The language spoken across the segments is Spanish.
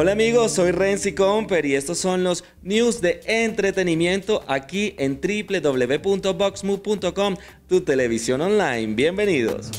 Hola amigos, soy Renzi Comper y estos son los news de entretenimiento aquí en www.boxmove.com, tu televisión online. Bienvenidos.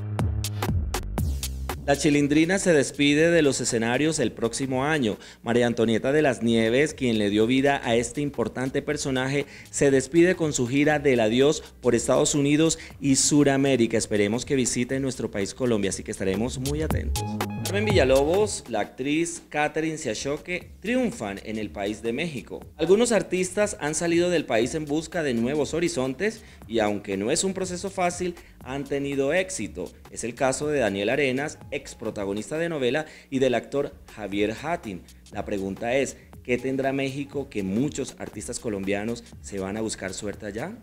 La Chilindrina se despide de los escenarios el próximo año. María Antonieta de las Nieves, quien le dio vida a este importante personaje, se despide con su gira del adiós por Estados Unidos y Suramérica. Esperemos que visite nuestro país Colombia, así que estaremos muy atentos. Carmen Villalobos, la actriz Catherine Siachoque triunfan en el país de México. Algunos artistas han salido del país en busca de nuevos horizontes y aunque no es un proceso fácil, han tenido éxito. Es el caso de Daniel Arenas, ex protagonista de novela, y del actor Javier Hattin. La pregunta es, ¿qué tendrá México que muchos artistas colombianos se van a buscar suerte allá?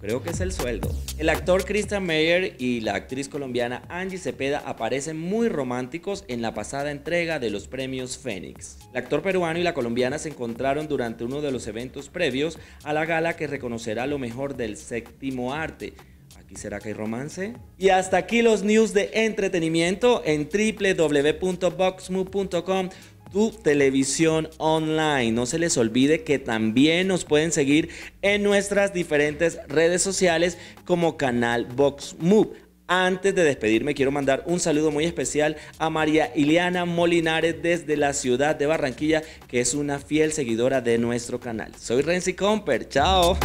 Creo que es el sueldo. El actor Christian Meyer y la actriz colombiana Angie Cepeda aparecen muy románticos en la pasada entrega de los premios Fénix. El actor peruano y la colombiana se encontraron durante uno de los eventos previos a la gala que reconocerá lo mejor del séptimo arte. ¿Aquí será que hay romance? Y hasta aquí los news de entretenimiento en www.boxmove.com tu televisión online. No se les olvide que también nos pueden seguir en nuestras diferentes redes sociales como canal Vox Move. Antes de despedirme, quiero mandar un saludo muy especial a María Iliana Molinares desde la ciudad de Barranquilla, que es una fiel seguidora de nuestro canal. Soy Renzi Comper, chao.